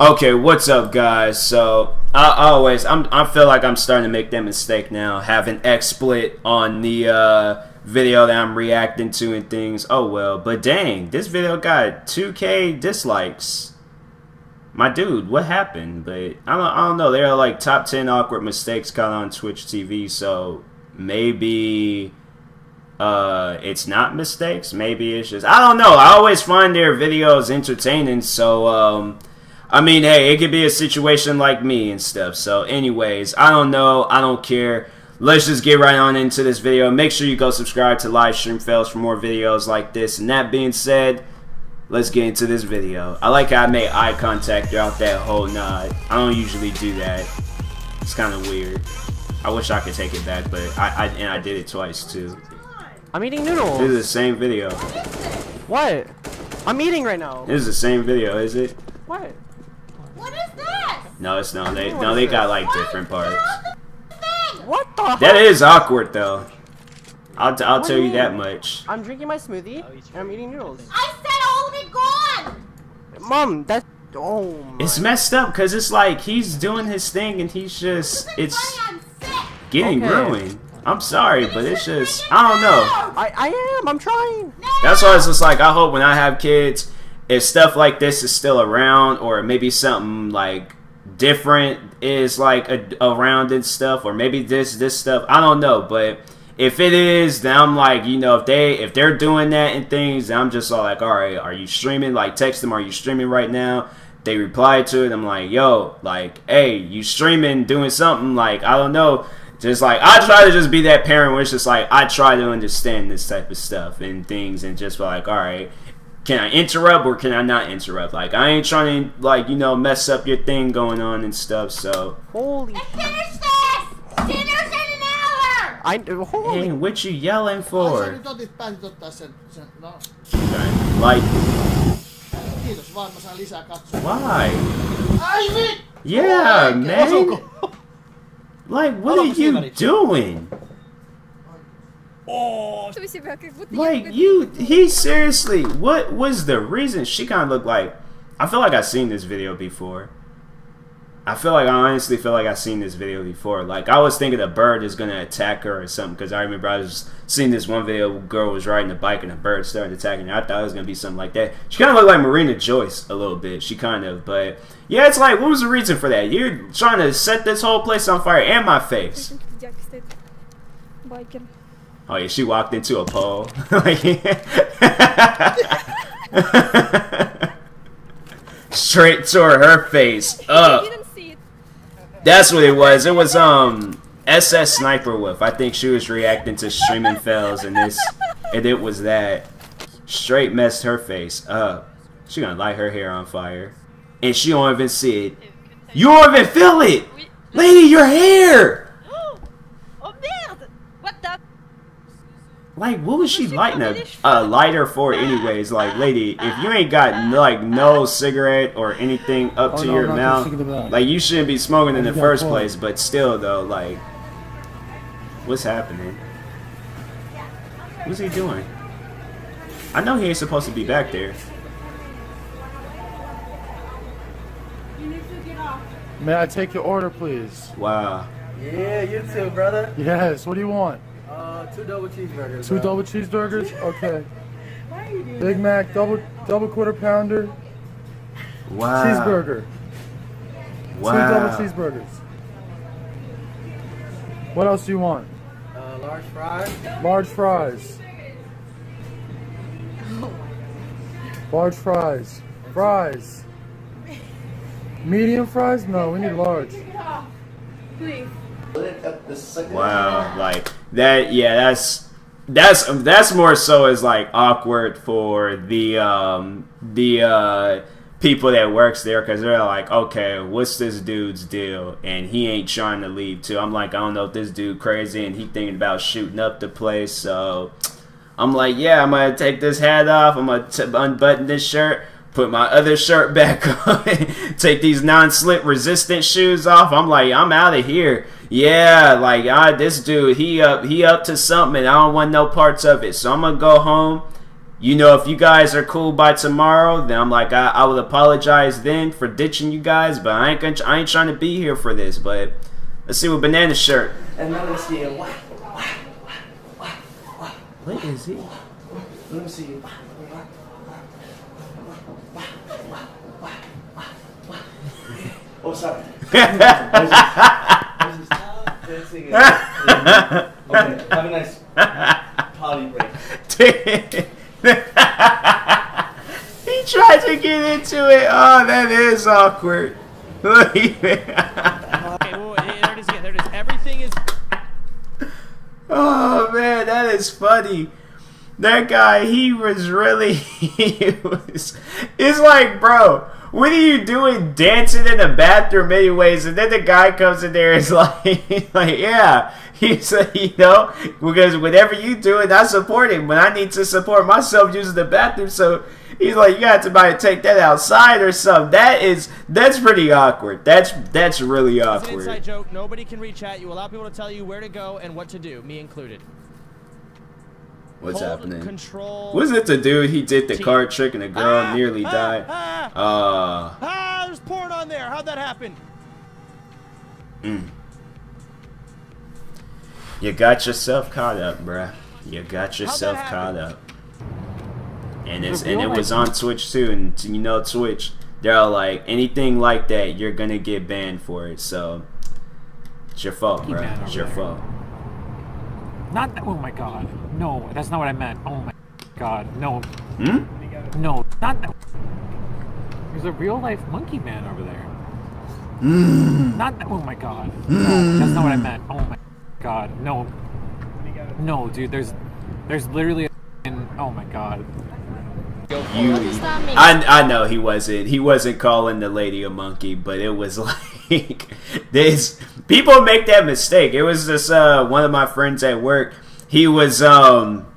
Okay, what's up, guys? So I always I'm I feel like I'm starting to make that mistake now, having XSplit on the uh, video that I'm reacting to and things. Oh well, but dang, this video got 2K dislikes. My dude, what happened? But I don't I don't know. There are like top 10 awkward mistakes caught on Twitch TV, so maybe uh it's not mistakes maybe it's just i don't know i always find their videos entertaining so um I mean, hey, it could be a situation like me and stuff. So, anyways, I don't know. I don't care. Let's just get right on into this video. Make sure you go subscribe to Livestream Fails for more videos like this. And that being said, let's get into this video. I like how I made eye contact throughout that whole nod. I don't usually do that. It's kind of weird. I wish I could take it back, but I, I and I did it twice too. I'm eating noodles. This is the same video. What? I'm eating right now. This is the same video, is it? What? What is that? No, it's not. They no, they got like different parts. What the? That is awkward though. I'll, t I'll tell you that much. I'm drinking my smoothie and I'm eating noodles. I said hold it gone. Mom, that's oh my. It's messed up because it's like he's doing his thing and he's just it's getting Okay. ruined. I'm sorry, but it's just I don't know. I I am. I'm trying. That's why it's just like I hope when I have kids, if stuff like this is still around, or maybe something like different is like a, around and stuff, or maybe this this stuff. I don't know, but if it is, then I'm like, you know, if they if they're doing that and things, I'm just all like, all right, are you streaming? Like, text them, are you streaming right now? They reply to it. I'm like, yo, like, hey, you streaming, doing something? Like, I don't know. Just like I try to just be that parent where it's just like I try to understand this type of stuff and things and just be like, all right, can I interrupt or can I not interrupt? Like I ain't trying to like you know mess up your thing going on and stuff. So Holy. Finish this. Dinner's in an hour. I holy. hey, what you yelling for? nyt otit päätit ottaa sen, sen no Like kiitos vaan mä saan lisää katsoa. why? Ai vit! Yeah, man. Like what are you doing? Oh, like you, he seriously. What was the reason? She kind of looked like. I feel like I've seen this video before. I feel like I honestly feel like I've seen this video before. Like I was thinking a bird is gonna attack her or something because I remember I was seeing this one video. girl was riding a bike and a bird started attacking her. I thought it was gonna be something like that. She kind of looked like Marina Joyce a little bit. She kind of, but yeah, it's like what was the reason for that? You're trying to set this whole place on fire and my face. Oh yeah, she walked into a pole. Straight tore her face up. That's what it was. It was um SSSniperWolf. I think she was reacting to Streaming fails and this and it was that. Straight messed her face up. She gonna light her hair on fire. And she don't even see it. You don't even feel it! Lady, your hair! Like, what was she lighting a, a lighter for, anyways? Like, lady, if you ain't got like no cigarette or anything up Oh, to no, your mouth, thinking about it. like you shouldn't be smoking in the first point. place. But still, though, like, what's happening? What's he doing? I know he ain't supposed to be back there. May I take your order, please? Wow. Yeah, you too, brother. Yes. What do you want? Uh, two double cheeseburgers. Two bro. double cheeseburgers. Okay. Big Mac, double double quarter pounder, Wow. cheeseburger. Wow. Two double cheeseburgers. What else do you want? Uh, large fries. Large fries. Large fries. Fries. Medium fries? No, we need large. Wow, like that. Yeah, that's that's that's more so as like awkward for the um the uh people that works there because they're like, okay, what's this dude's deal? And he ain't trying to leave too. I'm like, I don't know if this dude crazy and he thinking about shooting up the place. So I'm like, yeah, I'm gonna take this hat off. I'm gonna t- unbutton this shirt. Put my other shirt back on. take these non-slip resistant shoes off. I'm like, I'm out of here. Yeah, like ah, this dude, he up, he up to something. And I don't want no parts of it. So I'm gonna go home. you know, if you guys are cool by tomorrow, then I'm like, I, I will apologize then for ditching you guys, but I ain't gonna, I ain't trying to be here for this. But let's see what banana shirt. And let me see you. What is he? Let me see Oh, sorry. Okay, have a nice potty break. he tried to get into it. Oh, that is awkward. Look. Okay, well, there it is again. There it is. Everything is. oh man, that is funny. That guy, he was really. He was. It's like, bro, what are you doing dancing in the bathroom, anyways? And then the guy comes in there and is like, like, yeah. He's like, you know, because whatever you do, and I support him, but I need to support myself using the bathroom. So he's like, you got to buy take that outside or something. That is, that's pretty awkward. That's that's really awkward. It's an inside joke. Nobody can reach at you. Allow people to tell you where to go and what to do, me included. What's Hold happening? Control. Was it the dude he did the T. card trick and the girl Ah, nearly ah, died? Ah, Uh, ah, there's porn on there. How'd that happen? you got yourself caught up, bruh. You got yourself caught up. And it's and it was on Twitch too, and you know Twitch, they're all like anything like that, you're gonna get banned for it. So it's your fault, bruh. It's your there. fault. Not that. Oh my god. No, that's not what I meant. Oh my god. No. Hmm? No, not that. There's a real life monkey man over there. Hmm. Not that. Oh my god. No, that's not what I meant. Oh my god. No. No, dude. There's, there's literally. A, oh my god. You, I, I know he wasn't he wasn't calling the lady a monkey, but it was like this. People make that mistake. It was just uh, one of my friends at work. He was um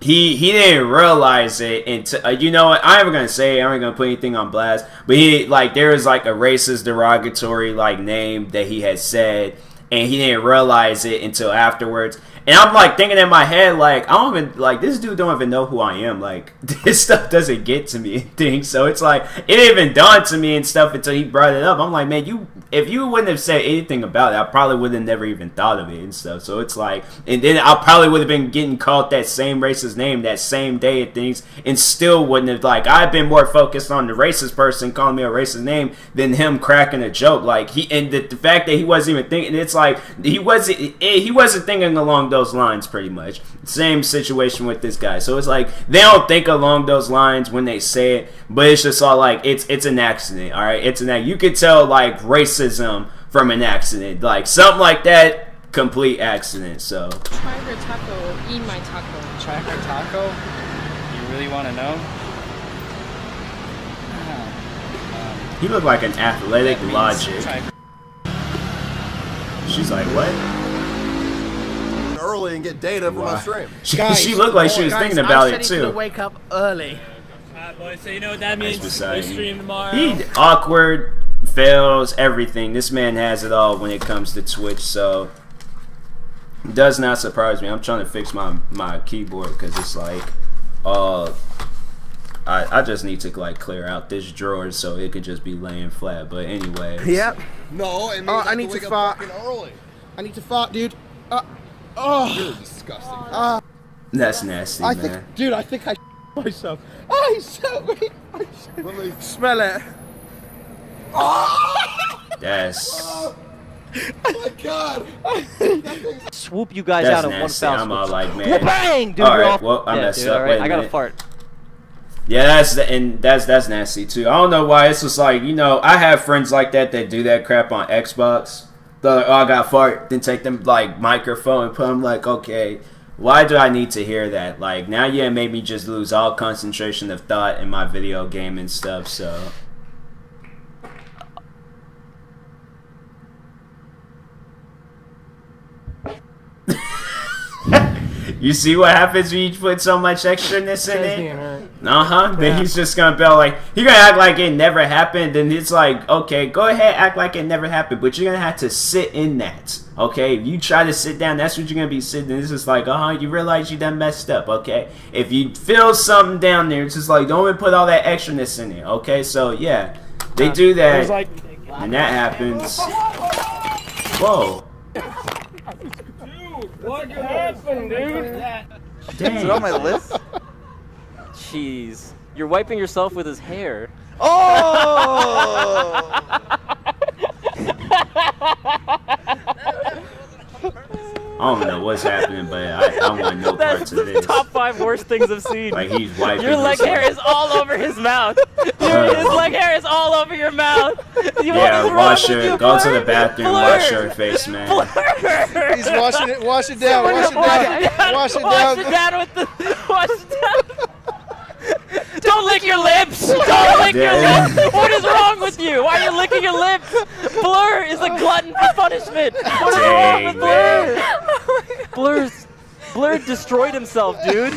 he he didn't realize it until uh, you know what I'm gonna say I'm gonna put anything on blast, but he like there was like a racist derogatory like name that he had said, and he didn't realize it until afterwards. And I'm like thinking in my head, like I don't even like this dude don't even know who I am. Like this stuff doesn't get to me and things. So it's like it even dawn to me and stuff until he brought it up. I'm like, man, you if you wouldn't have said anything about it, I probably would have never even thought of it and stuff. So it's like, and then I probably would have been getting called that same racist name that same day and things, and still wouldn't have like I've been more focused on the racist person calling me a racist name than him cracking a joke. Like he and the, the fact that he wasn't even thinking, it's like he wasn't eh, he wasn't thinking along those lines pretty much. Same situation with this guy. So it's like they don't think along those lines when they say it, but it's just all like it's it's an accident. All right, it's an act. You could tell like racism from an accident, like something like that. Complete accident. So Try her taco, eat my taco. Try her taco? You really want to know? He looked like an athletic logic. She's like, what? Early and get data from Wow. my stream. She, she looked like she was thinking about it too. wake up early. Alright, boys, so you know what that means? beside We him. stream tomorrow. He awkward, fails, everything. This man has it all when it comes to Twitch, so it does not surprise me. I'm trying to fix my my keyboard because it's like, uh, I I just need to like clear out this drawer so it could just be laying flat. But anyway, Yep. No, it means Oh, I, I need to to fart. early. I need to fart, dude. Uh, oh, You're disgusting. uh, that's nasty, I man. think, dude, I think I myself. Oh, he's so weak. Let me- Smell it. Yes. Oh my god! Swoop you guys that's out in one nasty. foul I'm all like, man. Bang, dude. All you're right, off- well, I yeah, messed dude, up. all right, Wait a I got a fart. Yeah, that's the, and that's that's nasty too. I don't know why it's just like you know I have friends like that that do that crap on Xbox. They're like, oh, I got fart, then take them like microphone and put them like, okay, why do I need to hear that? Like now, yeah, made me just lose all concentration of thought in my video game and stuff. So. You see what happens when you put so much extraness in it? Being hurt. Uh huh. Then he's just gonna be like, he gonna act like it never happened. Then it's like, okay, go ahead, act like it never happened, but you're gonna have to sit in that. Okay, if you try to sit down, that's what you're gonna be sitting. in. It's just like, uh huh. You realize you done messed up. Okay, if you feel something down there, it's just like, don't even put all that extraness in it. Okay, so yeah, they do that, like, and that happens. Whoa. Dude, what happened, dude? Is it on my lip? Jeez. You're wiping yourself with his hair. Oh! I don't know what's happening, but I, I want no That's parts the of this. top five worst things I've seen. Like he's wiping. Your leg hair is all over his mouth. Your, Uh. his leg hair is all over your mouth. You, Yeah, is wash with your, go to the bathroom, Blur. wash your face, man. Blur. He's washing it. Wash it down. Wash it down. Wash it Wash down. it down with the. Wash it down. Don't lick your lips! Don't lick your lips! What is wrong with you? Why are you licking your lips? Blur is a glutton for punishment. What is wrong with Dang, Blur? Blur's Blur destroyed himself, dude.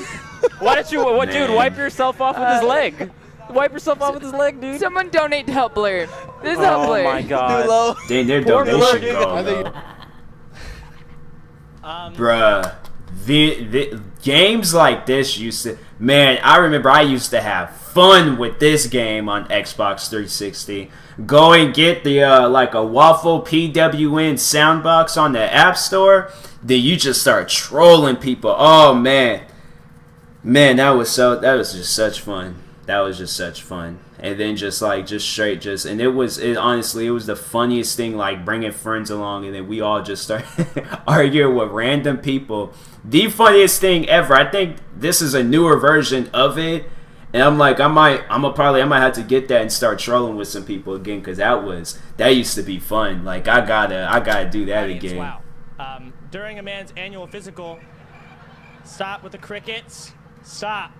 Why don't you, what, dude? Wipe yourself off with his leg. Wipe yourself off with his leg, dude. Someone donate to help Blur. This is help Oh Blur. my god. Dang, their Poor Blur, donation dude. goal, though. Um, Bruh, the, the games like this used to. Man, I remember I used to have fun with this game on Xbox 360. Go and get the uh, like a waffle PWN soundbox on the App Store. Then you just start trolling people. Oh man, man, that was so. That was just such fun. That was just such fun. And then just like just straight just and it was it honestly it was the funniest thing like bringing friends along and then we all just started arguing with random people. The funniest thing ever. I think this is a newer version of it. And I'm like, I might, I'm gonna probably, I might have to get that and start trolling with some people again, cause that was, that used to be fun. Like, I gotta, I gotta do that again. Wow. Um, during a man's annual physical, stop with the crickets. Stop.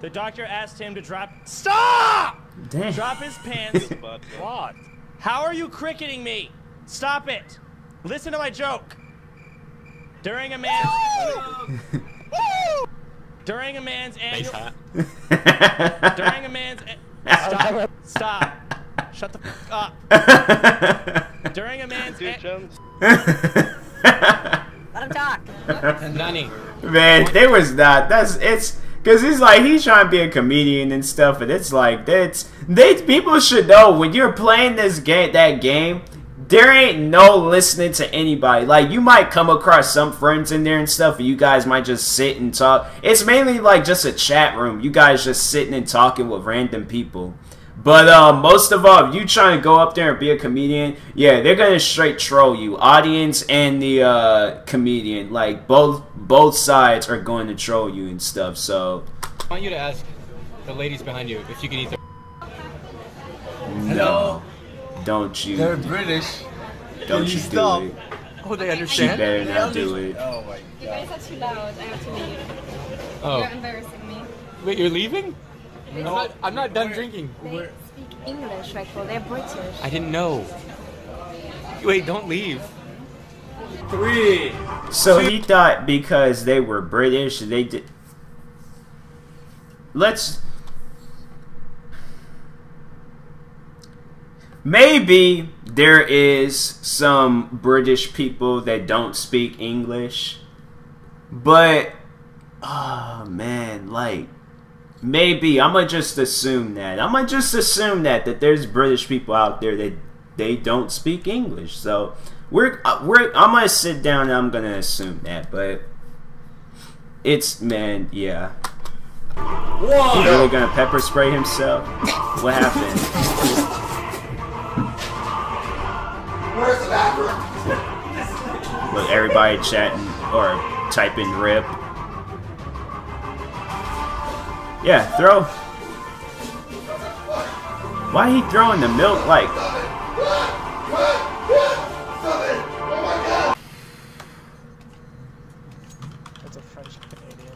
The doctor asked him to drop. Stop! Damn. Drop his pants. what? How are you cricketing me? Stop it. Listen to my joke. During a man's. during a man's annual. during a man's. A- stop. Stop. Shut the fuck up. During a man's. a- Let him talk. Nani. Man, there was not. That's it's because he's like he's trying to be a comedian and stuff, and it's like that's they people should know when you're playing this game that game. There ain't no listening to anybody. Like you might come across some friends in there and stuff, and you guys might just sit and talk. It's mainly like just a chat room. You guys just sitting and talking with random people. But uh, most of all, if you trying to go up there and be a comedian, yeah, they're gonna straight troll you, audience and the uh, comedian. Like both both sides are going to troll you and stuff. So I want you to ask the ladies behind you if you can eat their. no, don't you? They're British. Don't you you stop? do it? Oh, they understand. She understand. better not do it. Oh my god! You guys are too loud. I have to leave. Oh. You're embarrassing me. Wait, you're leaving? They I'm not, I'm not done drinking. They speak English, Michael. They're British. I didn't know. Wait, don't leave. Three. So he thought because they were British, they did. Let's. Maybe there is some British people that don't speak English, but oh man, like maybe I'm gonna just assume that. I'm gonna just assume that that there's British people out there that they don't speak English. So we're uh, we're I'm gonna sit down and I'm gonna assume that, but it's man, yeah. Whoa. He really gonna pepper spray himself? What happened? Where's the bathroom? Look, everybody chatting or typing rip. Yeah, throw. Why he throwing the milk like? That's a French Canadian.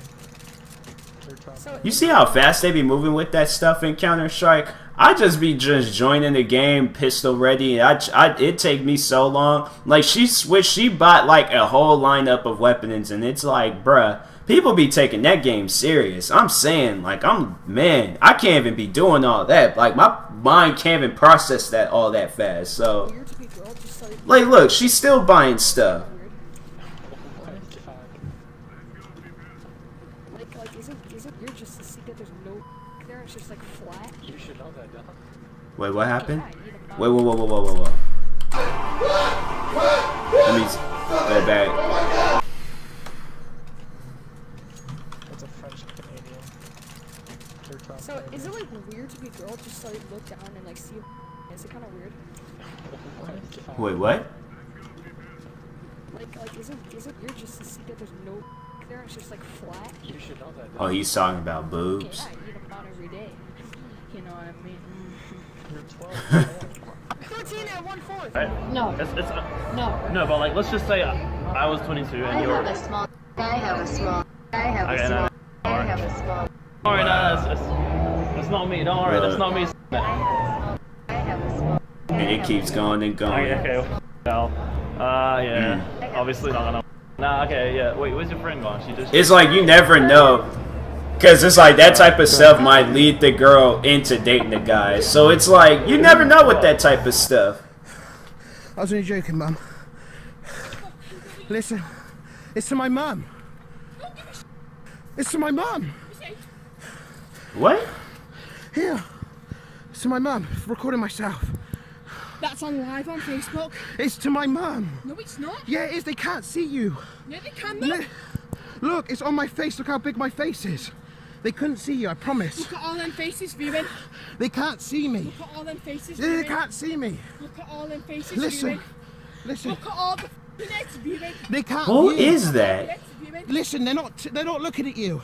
They're trying So You see how fast they be moving with that stuff in Counter Strike? I just be just joining the game, pistol ready. I, I it take me so long. Like she switched, she bought like a whole lineup of weapons, and it's like, bruh, people be taking that game serious. I'm saying, like, I'm man, I can't even be doing all that. Like, my mind can't even process that all that fast. So, like, look, she's still buying stuff. Wait, what happened? Wait, whoa, whoa, whoa, whoa, whoa, whoa. Let me go back. That's a French Canadian. Third time. So, is it like weird to be a girl just like look down and like see? Is it kind of weird? Wait, what? Like, like, is it, is it weird just to see that there's no there? It's just like flat. You should know that. Oh, he's talking about Yeah, boobs. I eat them out every day. You know what I mean? You're 12. 13 and one fourth. Right? No. It's, it's, uh, No. no, but like, let's just say uh, I was 22 and I you were. have a small. I have a small. I have a no, small. I have a small. Don't worry, no, it's, it's, it's not me. Don't worry, that's not me. I have a small. And it keeps going and going. Okay, okay. Well, uh, yeah. Obviously not gonna. Nah, okay, yeah. Wait, where's your friend gone? She just. It's like you never know. Because it's like that type of stuff might lead the girl into dating the guy. So it's like you never know with that type of stuff. I was only joking, Mum. Listen, it's to my mum. It's to my mum. What? Here. It's to my mum. Recording myself. That's on live on Facebook. It's to my mum. No, it's not. Yeah, it is. They can't see you. No, they can Li- Look, it's on my face. Look how big my face is. They couldn't see you, I promise. Look at all them faces viewing. They can't see me. Look at all them faces They can't see me. Look at all them faces Listen. viewing. Listen. Look at all the f***ing viewing. They can't. Who view. is that? Listen, they're not. They're not looking at you.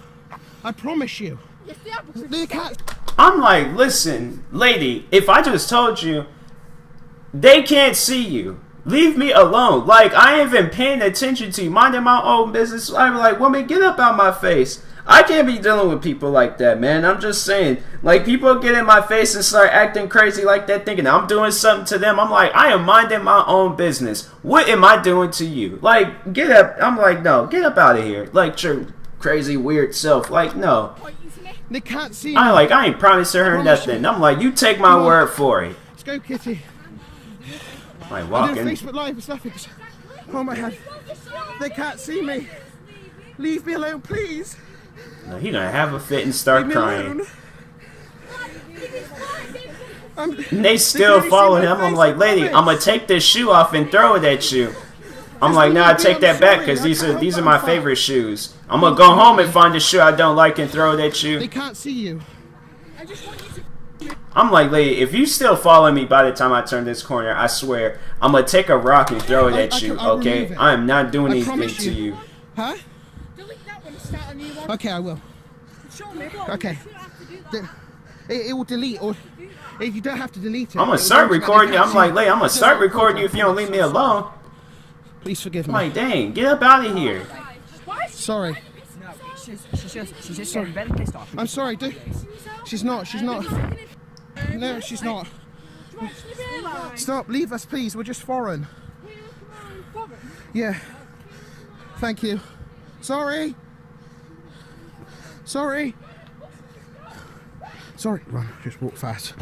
I promise you. Yes, they are. They can't. I'm like, listen, lady, if I just told you, they can't see you. Leave me alone. Like, I ain't even paying attention to you, minding my own business. I'm like, woman, get up out my face. I can't be dealing with people like that, man. I'm just saying. Like, people get in my face and start acting crazy like that, thinking I'm doing something to them. I'm like, I am minding my own business. What am I doing to you? Like, get up. I'm like, no, get up out of here. Like, your crazy, weird self. Like, no. They can't see. I like I ain't promising her nothing. you. I'm like, you take my word for it. Let's go, Kitty. Like I did a walking. Facebook Live. It's nothing. Oh my head. They can't see me. Leave me alone, please. No, he gonna have a fit and start crying. I'm, they still can follow him. I'm like, lady. I'm gonna take this shoe off and throw it at you. I'm like, nah, I take that back because these are these are my favorite shoes. I'm gonna go home and find a shoe I don't like and throw it at you. They can't see you. I'm like, lady, if you still follow me by the time I turn this corner, I swear I'm gonna take a rock and throw it I- at I you. I'll Okay. I am not doing I anything promise to you. you. Huh? Delete that one and start a new one. Okay, I will. Okay. You don't have to do that. De- it, it will delete, or if you don't have to delete it. I'm gonna start recording you. I'm like, you. lady, I'm gonna start recording you if you don't leave me alone. Please forgive me. My dang, get up out of here. Sorry. She's, she's just, she's just getting very pissed off. I'm sorry, dude. She's not. She's not. No, she's not. Stop. Leave us, please. We're just foreign. Yeah. Thank you. Sorry. Sorry. Sorry. Run. Just walk fast.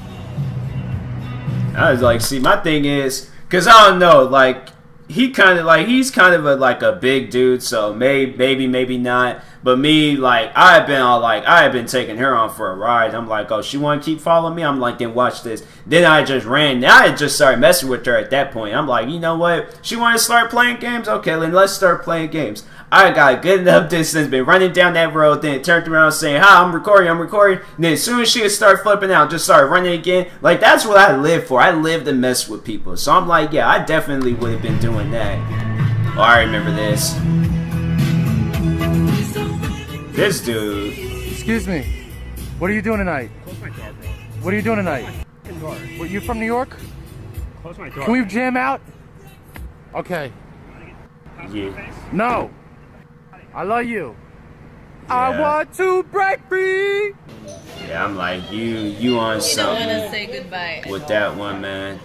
I was like, see, my thing is, cause I don't know, like he kind of like he's kind of a like a big dude, so maybe maybe maybe not. But me, like I've been all like I have been taking her on for a ride. I'm like, oh, she want to keep following me. I'm like, then watch this. Then I just ran. Then I just started messing with her at that point. I'm like, you know what? She want to start playing games. Okay, then let's start playing games. I got a good enough distance, been running down that road, then turned around saying, Hi, I'm recording, I'm recording. And then as soon as she would start flipping out, just started running again. Like, that's what I live for. I live to mess with people. So I'm like, yeah, I definitely would have been doing that. Oh, I remember this. This dude. Excuse me. What are you doing tonight? Close my door, bro. What are you doing tonight? Fucking door. What, you from New York? Close my door. Can we jam out? Okay. Yeah. No. I love you. I want to break free. Yeah, I'm like, you you on You don't something want to say goodbye. with that one, man.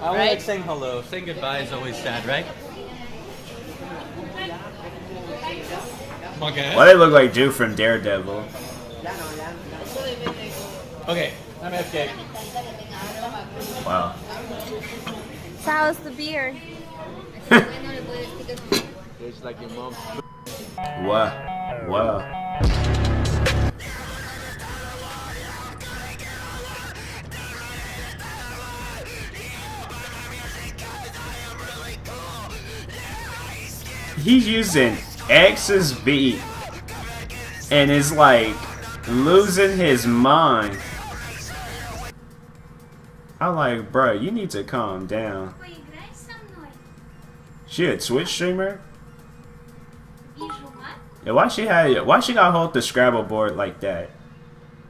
I Right? like saying hello. Saying goodbye is always sad, right? Okay. Why they look like dude from Daredevil? Okay, I'm AFK. Wow. So how's the beer? It's like your mom. Wow. Wow. He's using X's beat and is like losing his mind. I'm like, bro, you need to calm down. She a Twitch streamer? Yeah, why she had why she got hold the Scrabble board like that?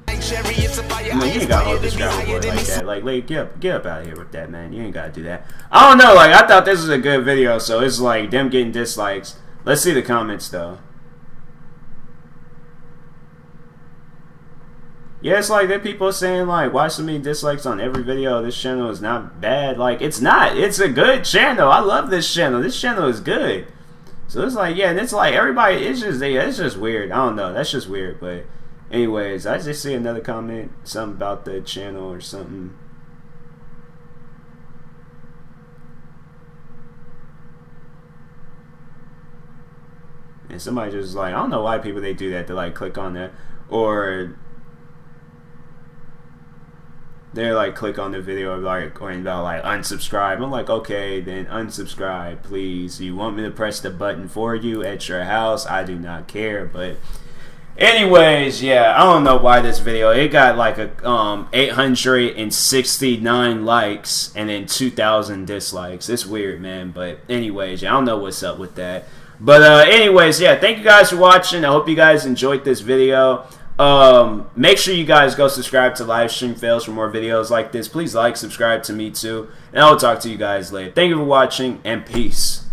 I mean, you ain't gotta hold the Scrabble board like that. Like, like, get up, get up out of here with that, man. You ain't gotta do that. I don't know. Like, I thought this was a good video, so it's like them getting dislikes. Let's see the comments though. Yeah, it's like there people saying like, why so many dislikes on every video? This channel is not bad. Like, it's not. It's a good channel. I love this channel. This channel is good. So it's like, yeah, and it's like everybody. It's just, yeah, it's just weird. I don't know. That's just weird. But, anyways, I just see another comment, something about the channel or something. And somebody just like, I don't know why people they do that. They like click on that or they're like click on the video like or about like unsubscribe. I'm like, okay, then unsubscribe, please. You want me to press the button for you at your house? I do not care, but anyways, yeah, I don't know why this video it got like a um 869 likes and then 2000 dislikes. It's weird, man, but anyways, yeah, I don't know what's up with that. But uh anyways, yeah, thank you guys for watching. I hope you guys enjoyed this video. Um, make sure you guys go subscribe to Livestream Fails for more videos like this. Please like, subscribe to me too, and I will talk to you guys later. Thank you for watching, and peace.